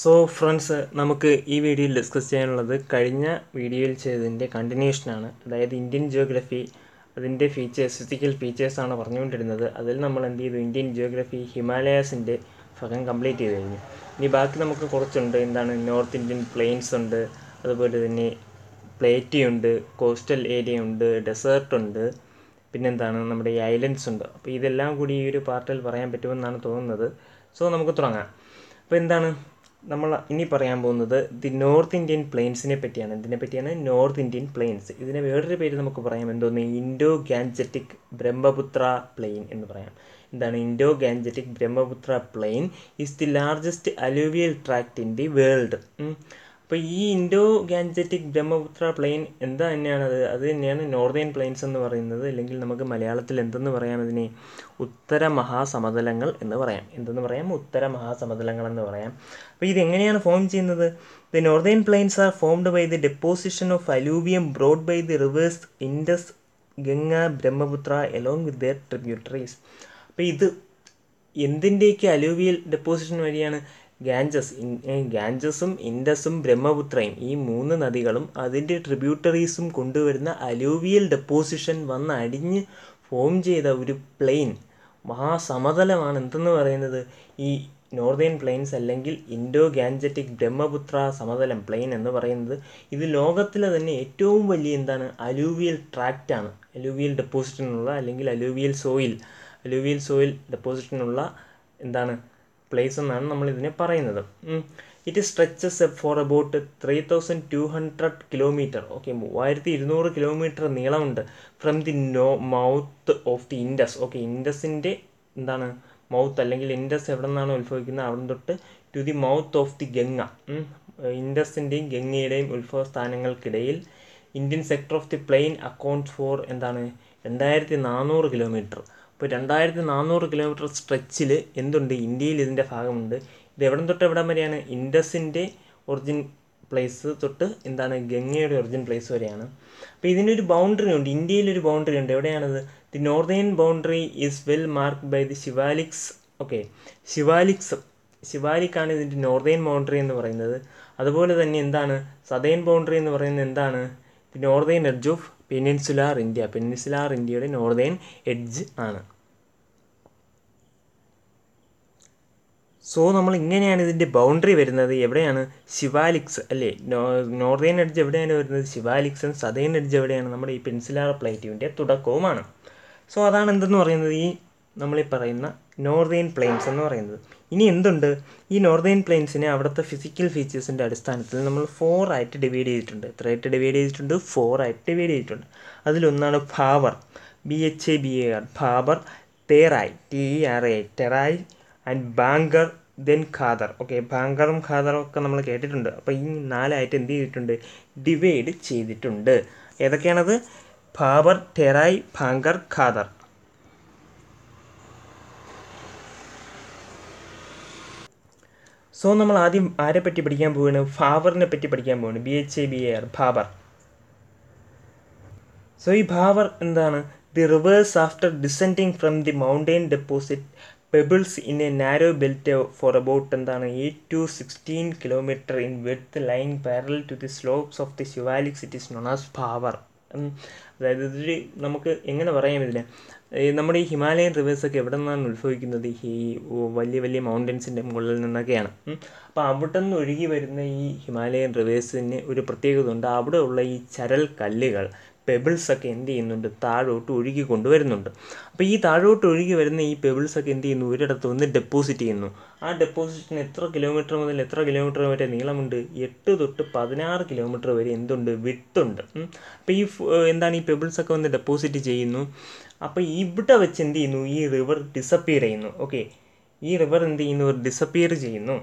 So friends നമുക്ക് ഈ വീഡിയോയിൽ ഡിസ്കസ് ചെയ്യാനുള്ളത് കഴിഞ്ഞ വീഡിയോയിൽ ചെയ്തതിന്റെ കണ്ടിന്യൂഷനാണ് അതായത് ഇന്ത്യൻ ജിയോഗ്രഫി അതിന്റെ ഫീച്ചേഴ്സ് ഫിസിക്കൽ ഫീച്ചേഴ്സാണ് പറഞ്ഞുകൊണ്ടിരുന്നത്. അതിൽ നമ്മൾ എന്ത് ചെയ്തു? ഇന്ത്യൻ ജിയോഗ്രഫി ഹിമാലയാസിന്റെ ഭാഗം കംപ്ലീറ്റ് ചെയ്ത് കഴിഞ്ഞു. ഇനി ബാക്കി നമുക്ക് കുറച്ചുണ്ട്. എന്താണ്? നോർത്ത് ഇന്ത്യൻ പ്ലെയിൻസ് ഉണ്ട്. അതുപോലെ തന്നെ പ്ലേറ്റി ഉണ്ട് കോസ്റ്റൽ ഏരിയ ഉണ്ട് ഡെസേർട്ട് ഉണ്ട്. പിന്നെന്താണ് നമ്മുടെ ഈ ഐലൻഡ്സ് ഉണ്ട്. അപ്പോൾ ഇതെല്ലാം കൂടി ഈ ഒരു പാർട്ടിൽ പറയാൻ പറ്റുമെന്നാണ് തോന്നുന്നത്. സോ നമുക്ക് തുടങ്ങാം. അപ്പോൾ എന്താണ്? നമ്മൾ ഇനി പറയാൻ പോകുന്നത് ദി നോർത്ത് ഇന്ത്യൻ പ്ലെയിൻസിനെ പറ്റിയാണ്. ഇതിനെ പറ്റിയാണ് നോർത്ത് ഇന്ത്യൻ പ്ലെയിൻസ്. ഇതിനെ വേറൊരു പേര് നമുക്ക് പറയാം. എന്തോന്ന്? ഇൻഡോ ഗാൻജറ്റിക് ബ്രഹ്മപുത്ര പ്ലെയിൻ എന്ന് പറയാം. എന്താണ് Indo Gangetic Brahmaputra plain? Is the largest alluvial tract in the world അപ്പോൾ ഈ ഇൻഡോ ഗാൻജറ്റിക് ബ്രഹ്മപുത്ര പ്ലെയിൻ എന്താ തന്നെയാണ് അത്? തന്നെയാണ് നോർത്തേൺ പ്ലെയിൻസ് എന്ന് പറയുന്നത്. അല്ലെങ്കിൽ നമുക്ക് മലയാളത്തിൽ എന്തെന്ന് പറയാം അതിനെ? ഉത്തര മഹാസമതലങ്ങൾ എന്ന് പറയാം. എന്തെന്ന് പറയാം? ഉത്തര മഹാസമതലങ്ങൾ എന്ന് പറയാം. അപ്പോൾ ഇത് എങ്ങനെയാണ് ഫോം ചെയ്യുന്നത്? The northern plains are formed by the deposition of alluvium brought by the rivers Indus Ganga Brahmaputra along with their tributaries അപ്പോൾ ഇത് എന്തിന്റെയൊക്കെ അലൂവിയൽ ഡെപ്പോസിഷൻ വഴിയാണ്? ഗാഞ്ചസ് ഗാഞ്ചസും ഇൻഡസും ബ്രഹ്മപുത്രയും ഈ മൂന്ന് നദികളും അതിന്റെ ട്രിബ്യൂട്ടറീസും കൊണ്ടുവരുന്ന അലൂവിയൽ ഡെപ്പോസിഷൻ വന്ന് അടിഞ്ഞ് ഫോം ചെയ്ത ഒരു പ്ലെയിൻ. മഹാസമതലമാണ് എന്തെന്ന് പറയുന്നത്? ഈ നോർത്തേൺ പ്ലെയിൻസ് അല്ലെങ്കിൽ ഇൻഡോ ഗാൻജറ്റിക് ബ്രഹ്മപുത്ര സമതലം പ്ലെയിൻ എന്ന് പറയുന്നത് ഇത് ലോകത്തിലെ തന്നെ ഏറ്റവും വലിയ എന്താണ്? അലൂവിയൽ ട്രാക്റ്റാണ്. അലൂവിയൽ ഡെപ്പോസിറ്റിനുള്ള അല്ലെങ്കിൽ അലൂവിയൽ സോയിൽ. അലൂവിയൽ സോയിൽ ഡെപ്പോസിറ്റിനുള്ള എന്താണ്? പ്ലേസ് എന്നാണ് നമ്മൾ ഇതിനെ പറയുന്നത്. It stretches for about three thousand two hundred kilometre okay മൂവായിരത്തി ഇരുന്നൂറ് കിലോമീറ്റർ നീളമുണ്ട്. From the no mouth of the Indus okay ഇൻഡസിന്റെ എന്താണ്? മൗത്ത് അല്ലെങ്കിൽ ഇൻഡസ് എവിടെ നിന്നാണ് ഉത്ഭവിക്കുന്നത്? അവിടെ തൊട്ട് to the mouth of the Ganga ഇൻഡസിന്റെയും ഗംഗയുടെയും ഉത്ഭവ സ്ഥാനങ്ങൾക്കിടയിൽ Indian sector of the plain account for എന്താണ്? രണ്ടായിരത്തി നാനൂറ് കിലോമീറ്റർ ഇപ്പോൾ രണ്ടായിരത്തി നാനൂറ് കിലോമീറ്റർ സ്ട്രെച്ചിൽ എന്തുണ്ട്? ഇന്ത്യയിൽ ഇതിന്റെ ഭാഗമുണ്ട്. ഇത് എവിടം തൊട്ട് എവിടം വരെയാണ്? ഇൻഡസിന്റെ ഒറിജിൻ പ്ലേസ് തൊട്ട് എന്താണ്? ഗംഗയുടെ ഒറിജിൻ പ്ലേസ് വരെയാണ്. അപ്പോൾ ഇതിനൊരു ബൗണ്ടറി ഉണ്ട്. ഇന്ത്യയിൽ ഒരു ബൗണ്ടറി ഉണ്ട്. എവിടെയാണത്? The northern boundary is well mark by the Shivaliks. Okay. Shivaliks. ശിവാലിക്കാണ് ഇതിന്റെ നോർത്തേൺ ബൗണ്ടറി എന്ന് പറയുന്നത്. അതുപോലെ തന്നെ എന്താണ്? സതേൺ ബൗണ്ടറി എന്ന് പറയുന്നത് എന്താണ്? Northern edge of peninsular India. Peninsular ഇന്ത്യയുടെ നോർത്തേൺ എഡ്ജ് ആണ്. സോ നമ്മൾ ഇങ്ങനെയാണ് ഇതിന്റെ ബൗണ്ടറി വരുന്നത്. എവിടെയാണ്? ശിവാലിക്സ് അല്ലേ? നോർത്തേൺ എഡ്ജ് എവിടെയാണ് വരുന്നത്? ശിവാലിക്സും സതേൺ എഡ്ജ് എവിടെയാണ്? നമ്മുടെ ഈ പെൻസിലാർ പ്ലേറ്റ്യൂവിന്റെ തുടക്കവുമാണ്. സോ അതാണ് എന്തെന്ന് പറയുന്നത്? ഈ നമ്മളീ പറയുന്ന നോർത്തേൺ പ്ലെയിൻസ് എന്ന് പറയുന്നത്. ഇനി എന്തുണ്ട്? ഈ നോർത്തേൺ പ്ലെയിൻസിനെ അവിടുത്തെ ഫിസിക്കൽ ഫീച്ചേഴ്സിന്റെ അടിസ്ഥാനത്തിൽ നമ്മൾ ഫോർ ആയിട്ട് ഡിവൈഡ് ചെയ്തിട്ടുണ്ട്. എത്രയായിട്ട് ഡിവൈഡ് ചെയ്തിട്ടുണ്ട്? ഫോർ ആയിട്ട് ഡിവൈഡ് ചെയ്തിട്ടുണ്ട്. അതിലൊന്നാണ് Bhabar B H A B A R Bhabar Terai T E R A Terai and Bhangar then Khadar. Okay ബാങ്കറും ഖാദറും ഒക്കെ നമ്മൾ കേട്ടിട്ടുണ്ട്. അപ്പോൾ ഈ നാലായിട്ട് എന്ത് ചെയ്തിട്ടുണ്ട്? ഡിവൈഡ് ചെയ്തിട്ടുണ്ട്. ഏതൊക്കെയാണത്? ബാബർ ടെറായ് ബാങ്കർ ഖാദർ. സോ നമ്മൾ ആദ്യം ആരെ പറ്റി പഠിക്കാൻ പോവുകയാണ് ഫാബറിനെ പറ്റി പഠിക്കാൻ പോവുകയാണ് B H A B A R Bhabar so ഈ ഭാവർ എന്താണ്? The rivers after descending from the mountain deposit pebbles in a narrow belt for about എന്താണ് eight to sixteen kilometre in width lying parallel to the slopes of the Shivalik cities known as Bhabar അതായത് ഇതൊരു നമുക്ക് എങ്ങനെ പറയാം ഇതിനെ? നമ്മുടെ ഈ Himalayan റിവേഴ്സൊക്കെ എവിടെ നിന്നാണ് ഉത്ഭവിക്കുന്നത്? ഈ വലിയ വലിയ മൗണ്ടൻസിന്റെ മുകളിൽ നിന്നൊക്കെയാണ്. അപ്പോൾ അവിടെ നിന്ന് ഒഴുകി വരുന്ന ഈ ഹിമാലയൻ റിവേഴ്സിന് ഒരു പ്രത്യേകത ഉണ്ട്. അവിടെ ഉള്ള ഈ ചരൽ കല്ലുകൾ പെബിൾസ് ഒക്കെ എന്ത് ചെയ്യുന്നുണ്ട്? താഴോട്ട് ഒഴുകി കൊണ്ടുവരുന്നുണ്ട്. അപ്പോൾ ഈ താഴോട്ട് ഒഴുകി വരുന്ന ഈ പെബിൾസ് ഒക്കെ എന്ത് ചെയ്യുന്നു? ഒരിടത്ത് വന്ന് ഡെപ്പോസിറ്റ് ചെയ്യുന്നു. ആ ഡെപ്പോസിറ്റിന് എത്ര കിലോമീറ്റർ മുതൽ എത്ര കിലോമീറ്റർ വരെ നീളമുണ്ട്? എട്ട് തൊട്ട് പതിനാറ് കിലോമീറ്റർ വരെ എന്തുണ്ട്? വിട്ടുണ്ട്. അപ്പോൾ ഈ എന്താണ് ഈ പെബിൾസ് ഒക്കെ വന്ന് ഡെപ്പോസിറ്റ് ചെയ്യുന്നു? അപ്പോൾ ഇവിടെ വെച്ച് എന്ത് ചെയ്യുന്നു? ഈ റിവർ ഡിസപ്പിയർ ചെയ്യുന്നു. ഓക്കെ ഈ റിവർ എന്ത് ചെയ്യുന്നു? ഡിസപ്പിയർ ചെയ്യുന്നു.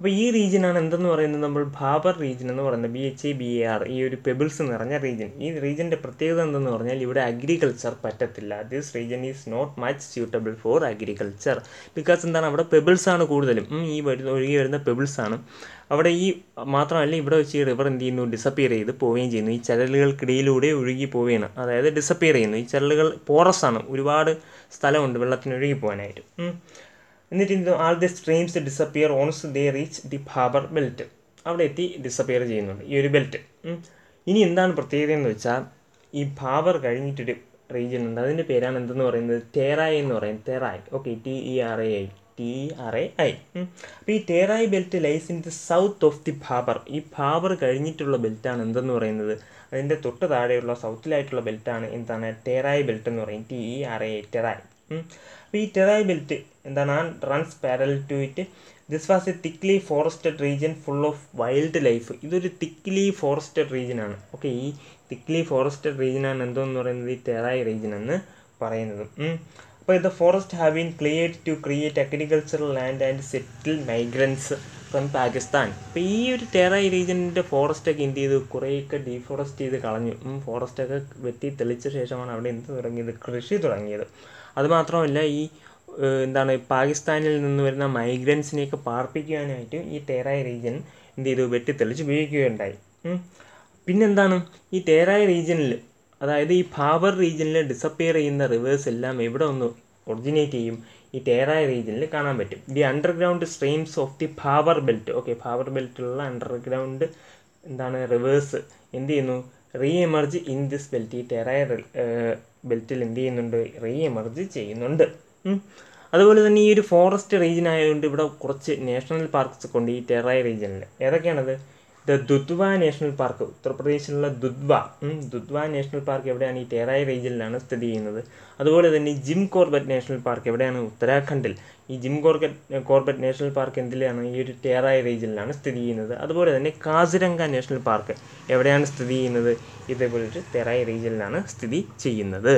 അപ്പോൾ ഈ റീജിയനാണ് എന്തെന്ന് പറയുന്നത്? നമ്മൾ ഭാബർ റീജിയൻ എന്ന് പറയുന്നത്. B H A B A R ഈ ഒരു പെബിൾസ് നിറഞ്ഞ റീജിയൻ ഈ റീജിയന്റെ പ്രത്യേകത എന്തെന്ന് പറഞ്ഞാൽ ഇവിടെ അഗ്രികൾച്ചർ പറ്റത്തില്ല. This region is not much suitable for agriculture because എന്താണ്? അവിടെ പെബിൾസ് ആണ് കൂടുതലും. ഈ വരുന്ന ഒഴുകി വരുന്ന പെബിൾസ് ആണ്. അവിടെ ഈ മാത്രമല്ല ഇവിടെ വെച്ച് ഈ റിവർ എന്ത് ചെയ്യുന്നു? ഡിസപ്പിയർ ചെയ്ത് പോവുകയും ചെയ്യുന്നു. ഈ ചരലുകൾക്കിടയിലൂടെ ഒഴുകി പോവുകയാണ്. അതായത് ഡിസപ്പിയർ ചെയ്യുന്നു. ഈ ചരലുകൾ പോറസ് ആണ്. ഒരുപാട് സ്ഥലമുണ്ട് വെള്ളത്തിന് ഒഴുകി പോകാനായിട്ട്. എന്നിട്ട് ഇത് all the streams disappear once they reach the Bhabar belt അവിടെ എത്തി ഡിസപ്പിയർ ചെയ്യുന്നുണ്ട്. ഈ ഒരു ബെൽറ്റ് ഇനി എന്താണ് പ്രത്യേകത എന്ന് വെച്ചാൽ ഈ ഭാബർ കഴിഞ്ഞിട്ടൊരു റീജിയൻ ഉണ്ട്. അതിന്റെ പേരാണ് എന്തെന്ന് പറയുന്നത്? തേറായ് എന്ന് പറയും. Terai okay T E R A I T R A I അപ്പോൾ ഈ Terai belt lies in the south of the Bhabar ഈ ഭാബർ കഴിഞ്ഞിട്ടുള്ള ബെൽറ്റാണ് എന്തെന്ന് പറയുന്നത്? അതിന്റെ തൊട്ട് താഴെയുള്ള സൗത്തിലായിട്ടുള്ള ബെൽറ്റാണ് എന്താണ്? തേറായ് ബെൽറ്റ് എന്ന് പറയും. T E R A I Terai അപ്പോൾ ഈ ടെറായ് ബെൽറ്റ് എന്താണ് runs parallel to it this was a thickly forested region full of wildlife ഇതൊരു തിക്ലി ഫോറസ്റ്റഡ് റീജിയൻ ആണ്. ഓക്കെ ഈ തിക്ലി ഫോറസ്റ്റഡ് റീജിയൻ ആണ് എന്തോന്ന് പറയുന്നത്? ഈ ടെറായ് റീജിയൻ എന്ന് പറയുന്നത്. അപ്പോൾ ഇത് forest have been cleared to create agricultural land and settle migrants from Pakistan അപ്പോൾ ഈ ഒരു ടെറായി റീജിയന്റെ ഫോറസ്റ്റൊക്കെ എന്ത് ചെയ്തു? കുറേയൊക്കെ ഡീഫോറസ്റ്റ് ചെയ്ത് കളഞ്ഞു. ഫോറസ്റ്റൊക്കെ വെട്ടി തെളിച്ച ശേഷമാണ് അവിടെ എന്ത് തുടങ്ങിയത്? കൃഷി തുടങ്ങിയത്. അതുമാത്രമല്ല ഈ എന്താണ് പാകിസ്ഥാനിൽ നിന്ന് വരുന്ന മൈഗ്രൻസിനെയൊക്കെ പാർപ്പിക്കാനായിട്ട് ഈ തേറായ റീജിയൻ എന്ത് ചെയ്തു? വെട്ടിത്തെളിച്ച് ഉപയോഗിക്കുകയുണ്ടായി. പിന്നെന്താണ്? ഈ തേറായ റീജിയനിൽ അതായത് ഈ ഭാബർ റീജിയനിൽ ഡിസപ്പിയർ ചെയ്യുന്ന റിവേഴ്സ് എല്ലാം എവിടെ ഒന്ന് ഒറിജിനേറ്റ് ചെയ്യും? ഈ തേറായ റീജിയനിൽ കാണാൻ പറ്റും. The underground streams of the Bhabar belt okay Bhabar ബെൽറ്റിലുള്ള underground എന്താണ് റിവേഴ്സ് എന്ത് ചെയ്യുന്നു? Reemerge in this belt ഈ ടെറായ ബെൽറ്റിൽ എന്ത് ചെയ്യുന്നുണ്ട്? റീ എമർജ് ചെയ്യുന്നുണ്ട്. അതുപോലെ തന്നെ ഈ ഒരു ഫോറസ്റ്റ് റീജിയൻ ആയതുകൊണ്ട് ഇവിടെ കുറച്ച് നാഷണൽ പാർക്ക്സ് ഒക്കെ ഉണ്ട് ഈ ടെറായ് റീജിയനിൽ ഏതൊക്കെയാണത്? ദ ദുദ്വ നാഷണൽ പാർക്ക് ഉത്തർപ്രദേശിലുള്ള ദുദ്വ ദുദ്വ നാഷണൽ പാർക്ക് എവിടെയാണ് ഈ തേരായ റേഞ്ചിലാണ് സ്ഥിതി ചെയ്യുന്നത്. അതുപോലെ തന്നെ ജിം കോർബറ്റ് നാഷണൽ പാർക്ക് എവിടെയാണ്? ഉത്തരാഖണ്ഡിൽ. ഈ Jim Corbett Corbett national park എന്തിലാണ്? ഈ ഒരു തേരായ റേഞ്ചിലാണ് സ്ഥിതി ചെയ്യുന്നത്. അതുപോലെ തന്നെ കാസിരംഗ നാഷണൽ പാർക്ക് എവിടെയാണ് സ്ഥിതി ചെയ്യുന്നത്? ഇതേപോലെ ഒരു തേരായ റേഞ്ചിലാണ് സ്ഥിതി ചെയ്യുന്നത്.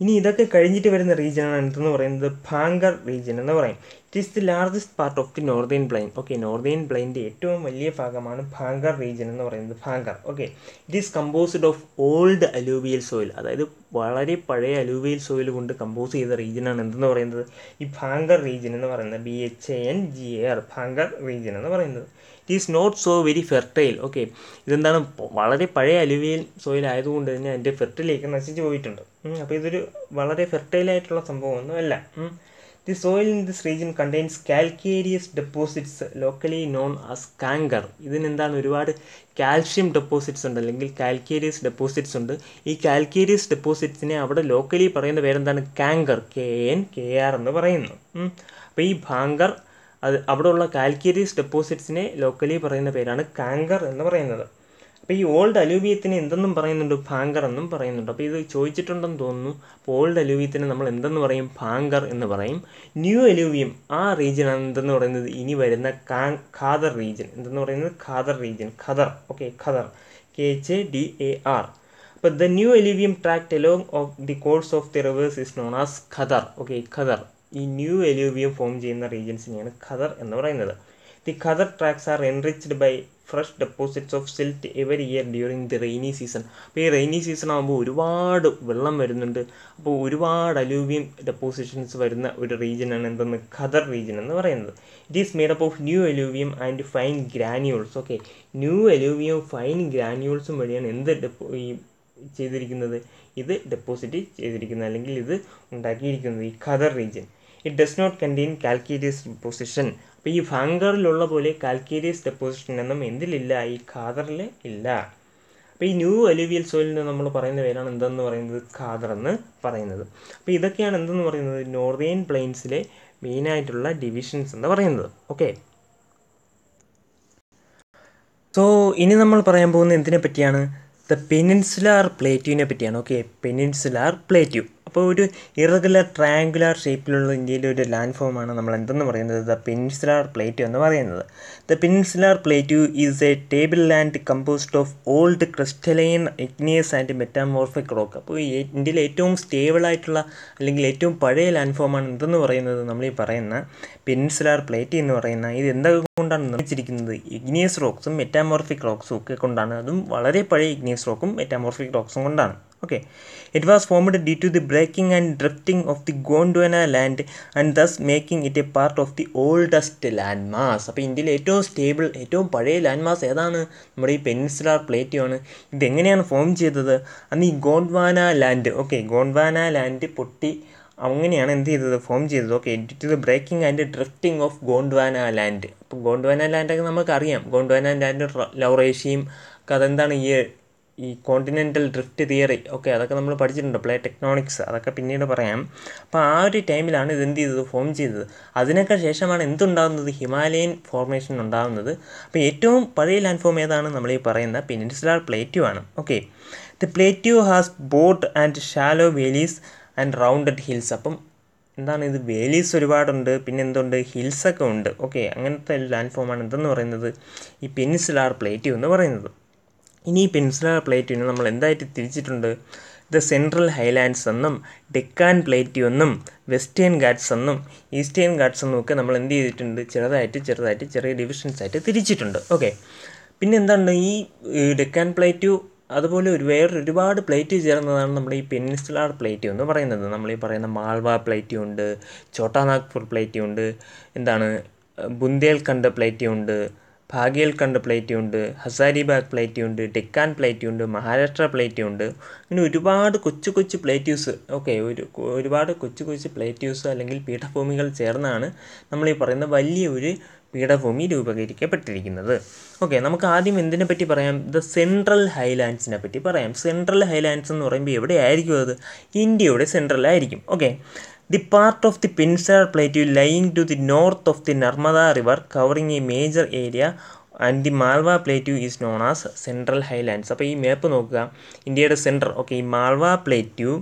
ഇനി ഇതൊക്കെ കഴിഞ്ഞിട്ട് വരുന്ന റീജിയനാണ് എന്തെന്ന് പറയുന്നത്? ഭാങ്കർ റീജിയൻ എന്ന് പറയും. It is the largest part of the northern plain okay northern പ്ലെയിന്റെ ഏറ്റവും വലിയ ഭാഗമാണ് ഭാങ്കർ റീജിയൻ എന്ന് പറയുന്നത് Bhangar okay it is composed of old alluvial soil അതായത് വളരെ പഴയ അലൂവിയൽ സോയിൽ കൊണ്ട് കമ്പോസ് ചെയ്ത റീജിയനാണ് എന്തെന്ന് പറയുന്നത്? ഈ ഭാങ്കർ റീജിയൻ എന്ന് പറയുന്നത് B H A N G A R Bhangar region എന്ന് പറയുന്നത്. It is not so very fertile okay ഇതെന്താണ്? വളരെ പഴയ അലുവിയൽ സോയിൽ ആയതുകൊണ്ട് തന്നെ അതിന്റെ ഫെർട്ടിലേക്ക് നശിച്ചു പോയിട്ടുണ്ട്. അപ്പോൾ ഇതൊരു വളരെ ഫെർട്ടൈലായിട്ടുള്ള സംഭവമൊന്നും അല്ല the soil in this region contains calcareous deposits locally known as kankar ഇതിനെന്താണ് ഒരുപാട് കാൽഷ്യം ഡെപ്പോസിറ്റ്സ് ഉണ്ട് അല്ലെങ്കിൽ കാൽക്കേരിയസ് ഡെപ്പോസിറ്റ്സ് ഉണ്ട്. ഈ കാൽക്കേരിയസ് ഡെപ്പോസിറ്റ്സിനെ അവിടെ ലോക്കലി പറയുന്ന പേരെന്താണ്? Kankar K N K R എന്ന് പറയുന്നു. അപ്പോൾ ഈ ഭാങ്കർ അത് അവിടെയുള്ള കാൽക്കേരിയസ് ഡെപ്പോസിറ്റ്സിനെ ലോക്കലി പറയുന്ന പേരാണ്. കാങ്കർ എന്ന് പറയുന്നത്. അപ്പോൾ ഈ ഓൾഡ് അലൂവിയത്തിനെ എന്തെന്നും പറയുന്നുണ്ട്? ഭാങ്കർ എന്നും പറയുന്നുണ്ട്. അപ്പോൾ ഇത് ചോദിച്ചിട്ടുണ്ടെന്ന് തോന്നുന്നു. അപ്പോൾ ഓൾഡ് അലൂവിയത്തിനെ നമ്മൾ എന്തെന്ന് പറയും? ഭാങ്കർ എന്ന് പറയും. ന്യൂ അലൂവിയം ആ റീജിയൻ എന്തെന്ന് പറയുന്നത്? ഇനി വരുന്ന ഖാദർ റീജിയൻ എന്തെന്ന് പറയുന്നത്? Khadar region Khadar. Okay Khadar. K H D A R അപ്പോൾ the new alluvium tract along of the course of the rivers is known as Khadar. Okay Khadar. ഈ new എലൂവിയം form ചെയ്യുന്ന റീജിയൻസിനെയാണ് ഖദർ എന്ന് പറയുന്നത്. The Khadar tracts are enriched by fresh deposits of silt every year during the rainy season അപ്പോൾ ഈ rainy season ആകുമ്പോൾ ഒരുപാട് വെള്ളം വരുന്നുണ്ട്. അപ്പോൾ ഒരുപാട് അലൂവിയം ഡെപ്പോസിഷൻസ് വരുന്ന ഒരു റീജിയനാണ് എന്തെന്ന്? ഖദർ റീജിയൻ എന്ന് പറയുന്നത്. It is made up of new alluvium and fine granules okay new alluvium fine ഗ്രാന്യൂൾസും വഴിയാണ് എന്ത് ഡെപ്പോ ഈ ചെയ്തിരിക്കുന്നത്? ഇത് ഡെപ്പോസിറ്റ് ചെയ്തിരിക്കുന്നത്. അല്ലെങ്കിൽ ഇത് ഉണ്ടാക്കിയിരിക്കുന്നത് ഈ Khadar region it does not contain calcareous deposition അപ്പോൾ ഈ ഫാങ്കറിലുള്ള പോലെ കാൽക്കേരിയസ് ഡെപ്പോസിഷൻ എന്നും എന്തിലില്ല ഈ ഖാദറിൽ ഇല്ല. അപ്പോൾ ഈ ന്യൂ അലുവിയൽ സോയിലിന് നമ്മൾ പറയുന്ന പേരാണ് എന്തെന്ന് പറയുന്നത്? ഖാദർ എന്ന് പറയുന്നത്. അപ്പോൾ ഇതൊക്കെയാണ് എന്തെന്ന് പറയുന്നത്? നോർത്തേൺ പ്ലെയിൻസിലെ മെയിനായിട്ടുള്ള ഡിവിഷൻസ് എന്ന് പറയുന്നത്. ഓക്കെ സോ ഇനി നമ്മൾ പറയാൻ പോകുന്നത് എന്തിനെ പറ്റിയാണ് ദ പെനിൻസുലാർ പ്ലേറ്റ്യൂവിനെ പറ്റിയാണ്. ഓക്കെ പെനിൻസുലാർ പ്ലേറ്റ്യൂ അപ്പോൾ ഒരു ഇറഗുലർ ട്രയാങ്കുലാർ ഷേപ്പിലുള്ള ഇന്ത്യയിലെ ഒരു ലാൻഡ് ഫോമാണ് നമ്മൾ എന്തെന്ന് പറയുന്നത്? ദ പെനിൻസുലാർ പ്ലേറ്റ് എന്ന് പറയുന്നത്. The peninsular plate is a table land composed of old crystalline igneous and metamorphic rock അപ്പോൾ ഇന്ത്യയിലെ ഏറ്റവും സ്റ്റേബിളായിട്ടുള്ള അല്ലെങ്കിൽ ഏറ്റവും പഴയ ലാൻഡ് ഫോമാണ് എന്തെന്ന് പറയുന്നത് നമ്മൾ ഈ പറയുന്ന പെനിൻസുലാർ പ്ലേറ്റ് എന്ന് പറയുന്ന ഇത് എന്തുകൊണ്ടാണ് കൊണ്ടാണ് നിർമ്മിച്ചിരിക്കുന്നത്? ഇഗ്നിയസ് റോക്സും മെറ്റാമോർഫിക് റോക്സും ഒക്കെ കൊണ്ടാണ്. അതും വളരെ പഴയ ഇഗ്നിയസ് റോക്കും മെറ്റാമോർഫിക് റോക്സും കൊണ്ടാണ്. Okay it was formed due to the breaking and drifting of the Gondwana land and thus making it a part of the oldest land mass അപ്പോൾ ഇന്ത്യയിലെ ഏറ്റവും സ്റ്റേബിൾ ഏറ്റവും പഴയ ലാൻഡ് മാസ് ഏതാണ്? നമ്മുടെ ഈ പെനിൻസുലാർ പ്ലേറ്റ് ആണ്. ഇതെങ്ങനെയാണ് ഫോം ചെയ്തത്? അന്ന് ഈ Gondwana land okay Gondwana land പൊട്ടി അങ്ങനെയാണ് എന്ത് ചെയ്തത്? ഫോം ചെയ്തത്. Okay due to the breaking and drifting of Gondwana land അപ്പോൾ ഗോണ്ട്വാന ലാൻഡൊക്കെ നമുക്കറിയാം. ഗോണ്ട്വാന ലാൻഡ് ലൗറേഷ്യയും അതെന്താണ് ഈ ഈ കോണ്ടിനെന്റൽ ഡ്രിഫ്റ്റ് തിയറി ഓക്കെ അതൊക്കെ നമ്മൾ പഠിച്ചിട്ടുണ്ട് പ്ലേ ടെക്നോണിക്സ് അതൊക്കെ പിന്നീട് പറയാം. അപ്പോൾ ആ ഒരു ടൈമിലാണ് ഇത് എന്ത് ചെയ്തത് ഫോം ചെയ്തത്. അതിനൊക്കെ ശേഷമാണ് എന്തുണ്ടാകുന്നത് ഹിമാലയൻ ഫോർമേഷൻ ഉണ്ടാകുന്നത് അപ്പോൾ ഏറ്റവും പഴയ ലാൻഡ് ഫോം ഏതാണ് നമ്മൾ ഈ പറയുന്ന? പെനിൻസുലാർ പ്ലേറ്റ്യൂ ആണ് okay the plateau has broad and shallow valleys and rounded hills അപ്പം എന്താണ് ഇത്? വേലീസ് ഒരുപാടുണ്ട് പിന്നെ എന്തുണ്ട്? ഹിൽസൊക്കെ ഉണ്ട് ഓക്കെ അങ്ങനത്തെ ലാൻഡ് ഫോമാണ് എന്തെന്ന് പറയുന്നത്? ഈ പെനിൻസുലാർ പ്ലേറ്റ്യൂ എന്ന് പറയുന്നത്. ഇനി ഈ പെൻസുലാർ പ്ലേറ്റിന് നമ്മൾ എന്തായിട്ട് തിരിച്ചിട്ടുണ്ട്? ദ സെൻട്രൽ ഹൈലാൻഡ്സ് എന്നും ഡെക്കാൻ പ്ലേറ്റ്യൂ എന്നും വെസ്റ്റേൺ ഗാഡ്സ് എന്നും ഈസ്റ്റേൺ ഗാഡ്സ് എന്നും ഒക്കെ നമ്മൾ എന്ത് ചെയ്തിട്ടുണ്ട്? ചെറുതായിട്ട് ചെറുതായിട്ട് ചെറിയ ഡിവിഷൻസ് ആയിട്ട് തിരിച്ചിട്ടുണ്ട്. ഓക്കെ. പിന്നെ എന്താണ്? ഈ ഡെക്കാൻ പ്ലേറ്റ്യൂ അതുപോലെ ഒരു വേറെ ഒരുപാട് പ്ലേറ്റ് ചേർന്നതാണ് നമ്മുടെ ഈ പെനിൻസുലാർ പ്ലേറ്റ് എന്ന് പറയുന്നത്. നമ്മൾ ഈ പറയുന്ന മാൾവ പ്ലേറ്റ് ഉണ്ട് ചോട്ടാനാഗ്പൂർ പ്ലേറ്റ് ഉണ്ട് എന്താണ് ബുന്ദേൽഖണ്ഡ് പ്ലേറ്റ് ഉണ്ട് ഭാഗ്യൽഖണ്ഡ് പ്ലേറ്റ് ഉണ്ട് ഹസാരിബാഗ് പ്ലേറ്റ് ഉണ്ട് ഡെക്കാൻ പ്ലേറ്റ് ഉണ്ട് മഹാരാഷ്ട്ര പ്ലേറ്റ് ഉണ്ട് ഇങ്ങനെ ഒരുപാട് കൊച്ചു കൊച്ചു പ്ലേറ്റ്യൂസ് ഓക്കെ ഒരു ഒരുപാട് കൊച്ചു കൊച്ചു പ്ലേറ്റ്യൂസ് അല്ലെങ്കിൽ പീഠഭൂമികൾ ചേർന്നാണ് നമ്മൾ ഈ പറയുന്ന വലിയ ഒരു പീഠഭൂമി രൂപീകരിക്കപ്പെട്ടിരിക്കുന്നത്. ഓക്കെ നമുക്ക് ആദ്യം എന്തിനെ പറ്റി പറയാം? ദ സെൻട്രൽ ഹൈലാൻഡ്സിനെ പറ്റി പറയാം. സെൻട്രൽ ഹൈലാൻഡ്സ് എന്ന് പറയുമ്പോൾ എവിടെയായിരിക്കും അത്? ഇന്ത്യയുടെ സെൻട്രലായിരിക്കും. Okay the part of the peninsular Plateau lying to the north of the Narmada river covering a major area and the Malwa plateau is known as central highlands അപ്പോൾ ഈ മാപ്പ് നോക്കുക. ഇന്ത്യയുടെ സെന്റർ ഓക്കെ ഈ മാൽവ പ്ലേറ്റ്യൂ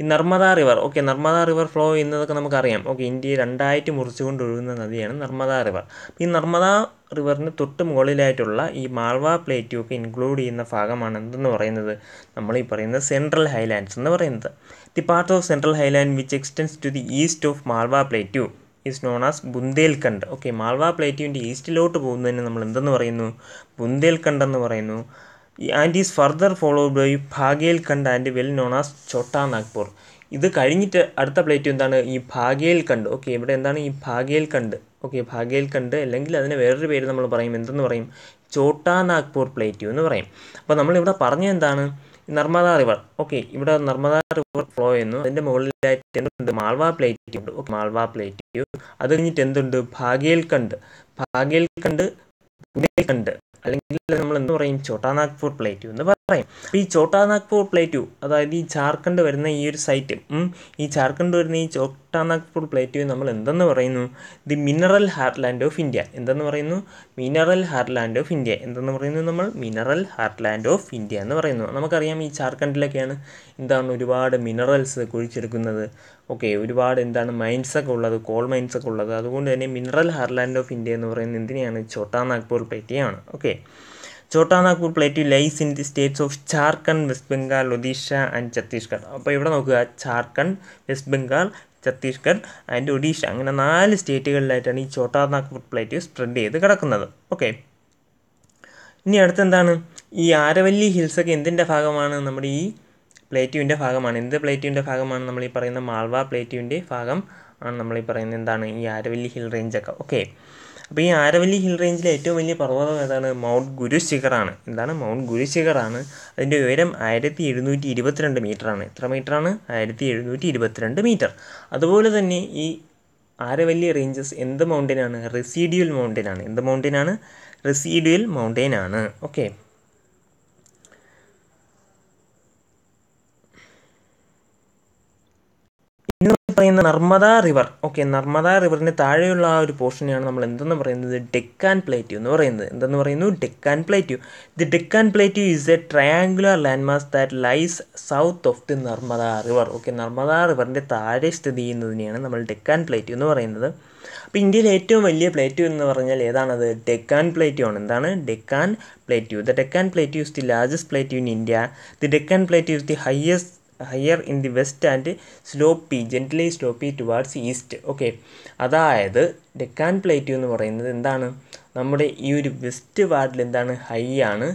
ഈ Narmada river okay Narmada river flow ചെയ്യുന്നതൊക്കെ നമുക്കറിയാം. Okay ഇന്ത്യയെ രണ്ടായിട്ട് മുറിച്ചുകൊണ്ട് ഒഴുകുന്ന നദിയാണ് നർമ്മദ റിവർ ഈ നർമ്മദ റിവറിന് തൊട്ട് മുകളിലായിട്ടുള്ള ഈ മാൾവ പ്ലേറ്റ്യൂ ഒക്കെ ഇൻക്ലൂഡ് ചെയ്യുന്ന ഭാഗമാണ് എന്തെന്ന് പറയുന്നത്? നമ്മൾ ഈ പറയുന്ന സെൻട്രൽ ഹൈലാൻഡ്സ് എന്ന് പറയുന്നത്. The part of central highland which extends to the east of Malwa plateau is known as Bundelkhand okay Malwa പ്ലേറ്റ്യൂവിന്റെ ഈസ്റ്റിലോട്ട് പോകുന്നതിന് നമ്മൾ എന്തെന്ന് പറയുന്നു? ബുന്ദേൽഖണ്ഡ് എന്ന് പറയുന്നു. And is further followed by Baghelkhand and well known as Chota Nagpur ഇത് കഴിഞ്ഞിട്ട് അടുത്ത പ്ലേറ്റ് എന്താണ്? ഈ ഭാഗേൽഖണ്ഡ് ഓക്കെ ഇവിടെ എന്താണ് ഈ ഭാഗേൽഖണ്ഡ് ഓക്കെ ഭാഗേൽഖണ്ഡ് അല്ലെങ്കിൽ അതിന് വേറൊരു പേര് നമ്മൾ പറയും. എന്തെന്ന് പറയും? ചോട്ടാ നാഗ്പൂർ പ്ലേറ്റ്യൂ എന്ന് പറയും. അപ്പോൾ നമ്മളിവിടെ പറഞ്ഞ എന്താണ്? നർമ്മദ റിവർ. ഓക്കെ ഇവിടെ നർമ്മദ റിവർ ഫ്ലോ ചെയ്യുന്നു. അതിന്റെ മുകളിലായിട്ട് എന്തുണ്ട്? മാൾവ പ്ലേറ്റ് ഉണ്ട്. Okay Malwa plate. അത് കഴിഞ്ഞിട്ട് എന്തുണ്ട്? ഭാഗ്യയിൽ കണ്ട് ഭാഗ്യയിൽ കണ്ട് ബുന്ദേൽഖണ്ഡ് അല്ലെങ്കിൽ നമ്മൾ എന്ത് പറയും? ചോട്ടാനാഗ്പൂർ പ്ലേറ്റു എന്ന് പറയും. അപ്പോൾ ഈ ചോട്ടാനാഗ്പൂർ പ്ലേറ്റു അതായത് ഈ ജാർഖണ്ഡ് വരുന്ന ഈ ഒരു സൈറ്റ് ഈ ജാർഖണ്ഡ് വരുന്ന ഈ ചോട്ടാനാഗ്പൂർ പ്ലേറ്റു നമ്മൾ എന്തെന്ന് പറയുന്നു? The mineral heartland of India. എന്തെന്ന് പറയുന്നു? Mineral heartland of India. എന്തെന്ന് പറയുന്നു നമ്മൾ? മിനറൽ ഹാർട്ട്ലാൻഡ് ഓഫ് ഇന്ത്യ എന്ന് പറയുന്നു. നമുക്കറിയാം ഈ ജാർഖണ്ഡിലൊക്കെയാണ് എന്താണ് ഒരുപാട് മിനറൽസ് കുഴിച്ചെടുക്കുന്നത്. ഓക്കെ ഒരുപാട് എന്താണ് മൈൻസ് ഒക്കെ ഉള്ളത് കോൾ മൈൻസ് ഒക്കെ ഉള്ളത്. അതുകൊണ്ട് തന്നെ മിനറൽ ഹാർലാൻഡ് ഓഫ് ഇന്ത്യ എന്ന് പറയുന്നത് എന്തിനെയാണ്? Chota Nagpur പ്ലേറ്റിയാണ് okay Chota Nagpur plate lies in the states of Jharkhand West Bengal Odisha and Chhattisgarh. അപ്പോൾ ഇവിടെ നോക്കുക ജാർഖണ്ഡ് വെസ്റ്റ് ബംഗാൾ ഛത്തീസ്ഗഡ് ആൻഡ് ഒഡീഷ. അങ്ങനെ നാല് സ്റ്റേറ്റുകളിലായിട്ടാണ് ഈ ചോട്ടാ നാഗ്പൂർ പ്ലേറ്റ് സ്പ്രെഡ് ചെയ്ത് കിടക്കുന്നത്. ഓക്കെ. ഇനി അടുത്തെന്താണ്? ഈ ആരവല്ലി ഹിൽസൊക്കെ എന്തിന്റെ ഭാഗമാണ്? നമ്മുടെ ഈ പ്ലേറ്റ്യൂവിന്റെ ഭാഗമാണ്. എന്ത് പ്ലേറ്റ്യൂവിന്റെ ഭാഗമാണ് നമ്മൾ ഈ പറയുന്ന മാൾവ പ്ലേറ്റ്യൂവിന്റെ ഭാഗം? ആണ് നമ്മൾ ഈ പറയുന്നത് എന്താണ്? ഈ ആരവല്ലി ഹിൽ റേഞ്ചൊക്കെ. ഓക്കെ. അപ്പോൾ ഈ ആരവല്ലി ഹിൽ റേഞ്ചിലെ ഏറ്റവും വലിയ പർവതം ഏതാണ്? മൗണ്ട് ഗുരു ശിഖറാണ് എന്താണ്? മൗണ്ട് ഗുരു ശിഖറാണ് അതിന്റെ ഉയരം ആയിരത്തി എഴുന്നൂറ്റി ഇരുപത്തിരണ്ട് മീറ്ററാണ് എത്ര മീറ്ററാണ് ആയിരത്തി എഴുന്നൂറ്റി ഇരുപത്തിരണ്ട് മീറ്റർ അതുപോലെ തന്നെ ഈ ആരവല്ലി റേഞ്ചസ് എന്ത് മൗണ്ടൈനാണ് റെസിഡ്യൂൽ മൗണ്ടൈനാണ് എന്ത് മൗണ്ടൈനാണ് റെസിഡ്യൂൽ മൗണ്ടൈനാണ് ഓക്കെ പറയുന്ന നർമ്മദ റിവർ. ഓക്കെ നർമ്മദ റിവറിന് താഴെയുള്ള ആ ഒരു പോർഷനെയാണ് നമ്മൾ എന്തെന്ന് പറയുന്നത്? ഡെക്കാൻ പ്ലേറ്റ്യൂ എന്ന് പറയുന്നത്. എന്തെന്ന് പറയുന്നു? Deccan plateau the Deccan plateau is a triangular land mass that lies south of the Narmada river okay Narmada റിവറിന്റെ താഴെ സ്ഥിതി ചെയ്യുന്നതിനെയാണ് നമ്മൾ ഡെക്കാൻ പ്ലേറ്റ്യൂ എന്ന് പറയുന്നത്. അപ്പോൾ ഇന്ത്യയിലെ ഏറ്റവും വലിയ പ്ലേറ്റ്യൂ എന്ന് പറഞ്ഞാൽ ഏതാണത്? ഡെക്കാൻ പ്ലേറ്റ്യൂ ആണ്. എന്താണ്? Deccan plateau the Deccan plateau is the largest plateau in India the Deccan plateau is the highest higher in the west and sloppy gently sloppy towards east okay അതായത് ഡെക്കാൻ പ്ലേറ്റ് എന്ന് പറയുന്നത് എന്താണ്? നമ്മുടെ ഈ ഒരു വെസ്റ്റ് വാർഡിൽ എന്താണ്? ഹൈ ആണ്.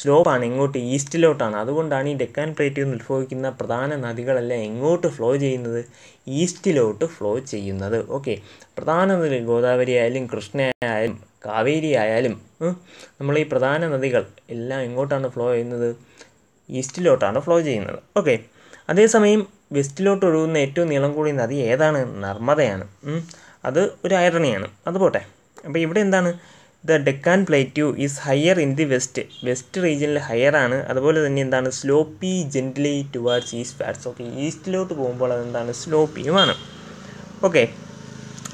സ്ലോപ്പ് ആണ്. ഇങ്ങോട്ട് ഈസ്റ്റിലോട്ടാണ് അതുകൊണ്ടാണ് ഈ ഡെക്കാൻ പ്ലേറ്റ് നിന്ന് ഉത്ഭവിക്കുന്ന പ്രധാന നദികളെല്ലാം എങ്ങോട്ട് ഫ്ലോ ചെയ്യുന്നത് ഈസ്റ്റിലോട്ട് ഫ്ലോ ചെയ്യുന്നത്. ഓക്കെ പ്രധാന നദികൾ ഗോദാവരി ആയാലും കൃഷ്ണ ആയാലും കാവേരി ആയാലും നമ്മൾ ഈ പ്രധാന നദികൾ എല്ലാം എങ്ങോട്ടാണ് ഫ്ലോ ചെയ്യുന്നത് ഈസ്റ്റിലോട്ടാണ് ഫ്ലോ ചെയ്യുന്നത്. ഓക്കെ അതേസമയം വെസ്റ്റിലോട്ട് ഒഴുകുന്ന ഏറ്റവും നീളം കൂടിയ നദി ഏതാണ്? നർമ്മദയാണ് അത് ഒരു ഐറണിയാണ് അത് പോട്ടെ. അപ്പോൾ ഇവിടെ എന്താണ്? The Deccan plateau is higher in the west. West റീജിയനിൽ ഹയർ ആണ്. അതുപോലെ തന്നെ എന്താണ്? Sloppy gently towards east fats okay ഈസ്റ്റിലോട്ട് പോകുമ്പോൾ അതെന്താണ് സ്ലോപ്പിയുമാണ്. ഓക്കെ.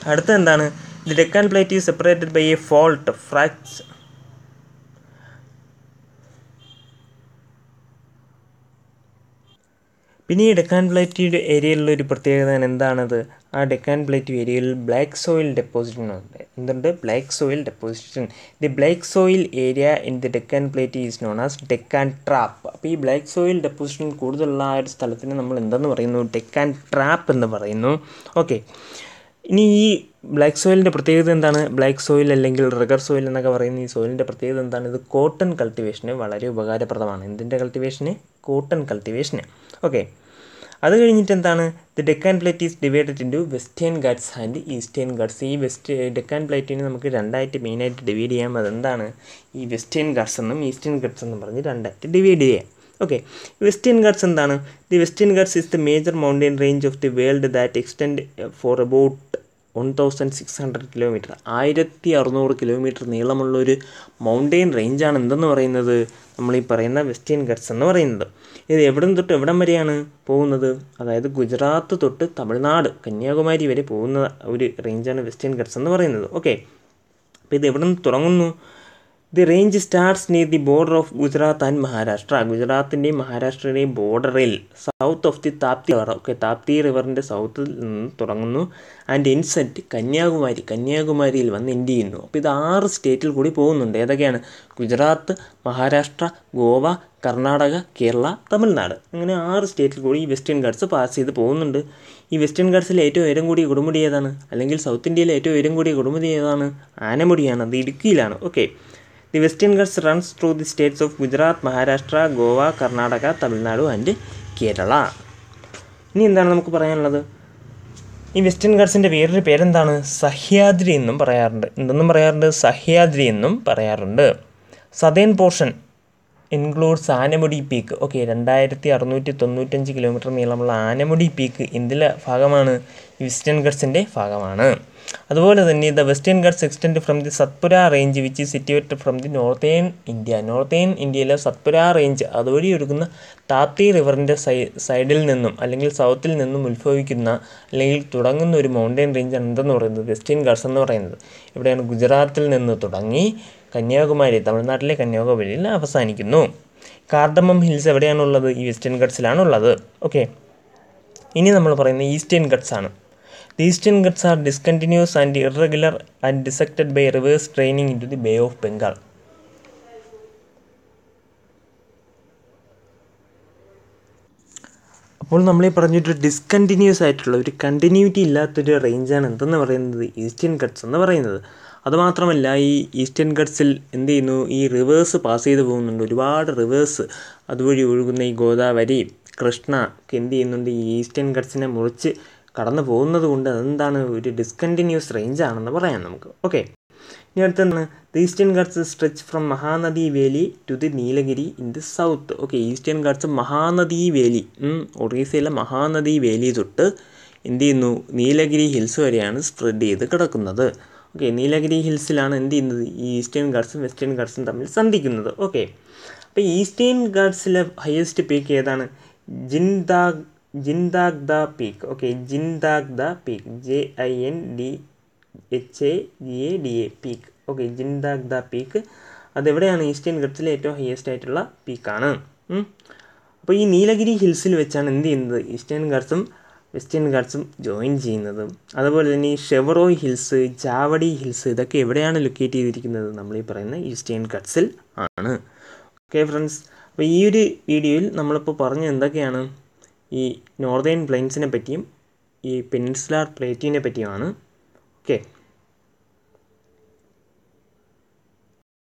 അടുത്ത എന്താണ്? The Deccan plate is separated by a fault ഫ്രാക്സ് പിന്നെ ഈ ഡെക്കാൻ പ്ലേറ്റിയുടെ ഏരിയയിലുള്ള ഒരു പ്രത്യേകത എന്താണത്? ആ ഡെക്കാൻ പ്ലേറ്റ് ഏരിയയിൽ ബ്ലാക്ക് സോയിൽ ഡെപ്പോസിറ്റൻ ഉണ്ട്. എന്തുണ്ട്? Black soil deposition the black soil area in the Deccan plate is known as Deccan trap അപ്പോൾ ഈ ബ്ലാക്ക് സോയിൽ ഡെപ്പോസിഷൻ കൂടുതലുള്ള ആ ഒരു സ്ഥലത്തിന് നമ്മൾ എന്തെന്ന് പറയുന്നു? ഡെക്കാൻ ട്രാപ്പ് എന്ന് പറയുന്നു. ഓക്കെ ഇനി ഈ ബ്ലാക്ക് സോയിലിന്റെ പ്രത്യേകത എന്താണ്? ബ്ലാക്ക് സോയിൽ അല്ലെങ്കിൽ റഗർ സോയിൽ എന്നൊക്കെ പറയുന്ന ഈ സോയിലിന്റെ പ്രത്യേകത എന്താണ്? ഇത് കോട്ടൺ കൾട്ടിവേഷന് വളരെ ഉപകാരപ്രദമാണ്. എന്തിന്റെ കൾട്ടിവേഷന് കോട്ടൺ കൾട്ടിവേഷന് ഓക്കെ അത് കഴിഞ്ഞിട്ട് എന്താണ്? The Deccan plate is divided into western Ghats and eastern Ghats ഈ വെസ്റ്റ് ഡെക്കാൻ പ്ലേറ്റിനെ നമുക്ക് രണ്ടായിട്ട് മെയിനായിട്ട് ഡിവൈഡ് ചെയ്യാം. അതെന്താണ്? ഈ വെസ്റ്റേൺ ഗാഡ്സ് എന്നും ഈസ്റ്റേൺ ഗഡ്സ് എന്നും പറഞ്ഞ് രണ്ടായിട്ട് ഡിവൈഡ് ചെയ്യാം. ഓക്കെ വെസ്റ്റേൺ ഗാർഡ്സ് എന്താണ്? The western Ghats is the major mountain range of the world that extend for about one thousand six hundred kilometre ആയിരത്തി അറുന്നൂറ് കിലോമീറ്റർ നീളമുള്ള ഒരു മൗണ്ടെയിൻ റേഞ്ചാണ് എന്തെന്ന് പറയുന്നത്? നമ്മൾ ഈ പറയുന്ന വെസ്റ്റേൺ ഗട്ട്സ് എന്ന് പറയുന്നത്. ഇത് എവിടെ നിന്ന് തൊട്ട് എവിടം വരെയാണ് പോകുന്നത്? അതായത് ഗുജറാത്ത് തൊട്ട് തമിഴ്നാട് കന്യാകുമാരി വരെ പോകുന്ന ഒരു റേഞ്ചാണ് വെസ്റ്റേൺ ഗട്ട്സ് എന്ന് പറയുന്നത്. ഓക്കെ അപ്പോൾ ഇത് എവിടെ നിന്ന് തുടങ്ങുന്നു? The range starts near the border of Gujarat and Maharashtra ഗുജറാത്തിന്റെയും മഹാരാഷ്ട്രയുടെയും ബോർഡറിൽ south of the Tapti river okay Tapti റിവറിന്റെ സൗത്തിൽ നിന്ന് തുടങ്ങുന്നു. ആൻഡ് ഇൻസെറ്റ് കന്യാകുമാരി കന്യാകുമാരിയിൽ വന്ന് എൻഡ് ചെയ്യുന്നു? അപ്പോൾ ഇത് ആറ് സ്റ്റേറ്റിൽ കൂടി പോകുന്നുണ്ട്. ഏതൊക്കെയാണ്? ഗുജറാത്ത് മഹാരാഷ്ട്ര ഗോവ കർണാടക കേരള തമിഴ്നാട് അങ്ങനെ ആറ് സ്റ്റേറ്റിൽ കൂടി ഈ വെസ്റ്റേൺ ഗാർഡ്സ് പാസ് ചെയ്ത് പോകുന്നുണ്ട്. ഈ വെസ്റ്റേൺ ഗാഡ്സിൽ ഏറ്റവും ഉയരം കൂടിയ കൊടുമുടി ഏതാണ്? അല്ലെങ്കിൽ സൗത്ത് ഇന്ത്യയിലെ ഏറ്റവും ഉയരം കൂടിയ കൊടുമുടി ഏതാണ്? ആനമുടിയാണ് അത് ഇടുക്കിയിലാണ്. Okay the western Ghats runs through the states of Gujarat Maharashtra Goa Karnataka Tamil Nadu and Kerala ഇനി എന്താണ് നമുക്ക് പറയാനുള്ളത്? ഈ വെസ്റ്റേൺ ഗട്ട്സിന്റെ വേറൊരു പേരെന്താണ്? സഹ്യാദ്രി എന്നും പറയാറുണ്ട്. എന്തെന്നും പറയാറുണ്ട്? സഹ്യാദ്രി എന്നും പറയാറുണ്ട്. Southern portion includes Anamudi peak okay രണ്ടായിരത്തി അറുന്നൂറ്റി തൊണ്ണൂറ്റഞ്ച് കിലോമീറ്റർ നീളമുള്ള ആനമുടി പീക്ക് എന്തിലെ ഭാഗമാണ് വെസ്റ്റേൺ ഗഡ്സിന്റെ ഭാഗമാണ്. അതുപോലെ തന്നെ the western Ghats extend from the Satpura range which situated from the northern India northern ഇന്ത്യയിലെ സത്പുര റേഞ്ച് അതുവഴി ഒഴുകുന്ന താപ്തി റിവറിന്റെ സൈഡിൽ നിന്നും അല്ലെങ്കിൽ സൗത്തിൽ നിന്നും ഉത്ഭവിക്കുന്ന അല്ലെങ്കിൽ തുടങ്ങുന്ന ഒരു മൗണ്ടൻ റേഞ്ച് എന്തെന്ന് പറയുന്നത് വെസ്റ്റേൺ ഗട്ട്സ് എന്ന് പറയുന്നത്. ഇവിടെയാണ് ഗുജറാത്തിൽ നിന്ന് തുടങ്ങി കന്യാകുമാരി തമിഴ്നാട്ടിലെ കന്യാകുമാരിയിൽ അവസാനിക്കുന്നു. കാർഡമം ഹിൽസ് എവിടെയാണുള്ളത്? ഈ വെസ്റ്റേൺ ഗട്ട്സിലാണുള്ളത് ഓക്കെ ഇനി നമ്മൾ പറയുന്നത് ഈസ്റ്റേൺ ഗട്ട്സ് ആണ്. Eastern Ghats are discontinuous and irregular and dissected by rivers draining into the Bay of Bengal അപ്പോൾ നമ്മൾ ഈ പറഞ്ഞിട്ട് ഡിസ്കണ്ടിന്യൂസ് ആയിട്ടുള്ള ഒരു കണ്ടിന്യൂറ്റി ഇല്ലാത്തൊരു റേഞ്ചാണ് എന്തെന്ന് പറയുന്നത്? ഈസ്റ്റേൺ ഗട്ട്സ് എന്ന് പറയുന്നത്. അതുമാത്രമല്ല ഈ ഈസ്റ്റേൺ ഗട്ട്സിൽ എന്ത് ചെയ്യുന്നു? ഈ റിവേഴ്സ് പാസ് ചെയ്ത് പോകുന്നുണ്ട്. ഒരുപാട് റിവേഴ്സ് അതുവഴി ഒഴുകുന്ന ഈ ഗോദാവരി കൃഷ്ണ ഒക്കെ എന്ത് ചെയ്യുന്നുണ്ട്? ഈ ഈസ്റ്റേൺ ഗട്ട്സിനെ മുറിച്ച് കടന്നു പോകുന്നത് കൊണ്ട് അതെന്താണ് ഒരു ഡിസ്കണ്ടിന്യൂസ് റേഞ്ച് ആണെന്ന് പറയാം നമുക്ക്. ഓക്കെ ഇനി അടുത്തെന്താണ്? The eastern Ghats stretch from Mahanadi valley to the Nilgiri in the south okay eastern Ghats Mahanadi valley ഒറീസയിലെ Mahanadi വേലി തൊട്ട് എന്ത് ചെയ്യുന്നു? നീലഗിരി ഹിൽസ് വരെയാണ് സ്പ്രെഡ് ചെയ്ത് കിടക്കുന്നത്. ഓക്കെ നീലഗിരി ഹിൽസിലാണ് എന്ത് ചെയ്യുന്നത്? ഈ ഈസ്റ്റേൺ ഗാഡ്സും വെസ്റ്റേൺ ഗാഡ്സും തമ്മിൽ സന്ധിക്കുന്നത്. ഓക്കെ അപ്പോൾ ഈസ്റ്റേൺ ഗാർഡ്സിലെ ഹയസ്റ്റ് പീക്ക് ഏതാണ്? Jindhag Jindhagada peak okay Jindhagada peak J I N D H A G A D A peak okay Jindhagada peak അതെവിടെയാണ് ഈസ്റ്റേൺ ഗട്ട്സിലെ ഏറ്റവും ഹയസ്റ്റ് ആയിട്ടുള്ള പീക്കാണ് അപ്പോൾ ഈ നീലഗിരി ഹിൽസിൽ വെച്ചാണ് എന്ത് ചെയ്യുന്നത്? ഈസ്റ്റേൺ ഗാഡ്സും വെസ്റ്റേൺ ഗാർഡ്സും ജോയിൻ ചെയ്യുന്നത്. അതുപോലെ തന്നെ ഈ ഷെവറോയ് ഹിൽസ് ജാവടി ഹിൽസ് ഇതൊക്കെ എവിടെയാണ് ലൊക്കേറ്റ് ചെയ്തിരിക്കുന്നത്? നമ്മൾ ഈ പറയുന്ന ഈസ്റ്റേൺ ഗട്ട്സിൽ ആണ്. ഓക്കെ ഫ്രണ്ട്സ് അപ്പോൾ ഈ ഒരു വീഡിയോയിൽ നമ്മളിപ്പോൾ പറഞ്ഞ എന്തൊക്കെയാണ്? ഈ നോർത്തേൺ പ്ലെയിൻസിനെ പറ്റിയും ഈ പെനിൻസുലാർ പ്ലേറ്റിനെ പറ്റിയുമാണ്. ഓക്കെ.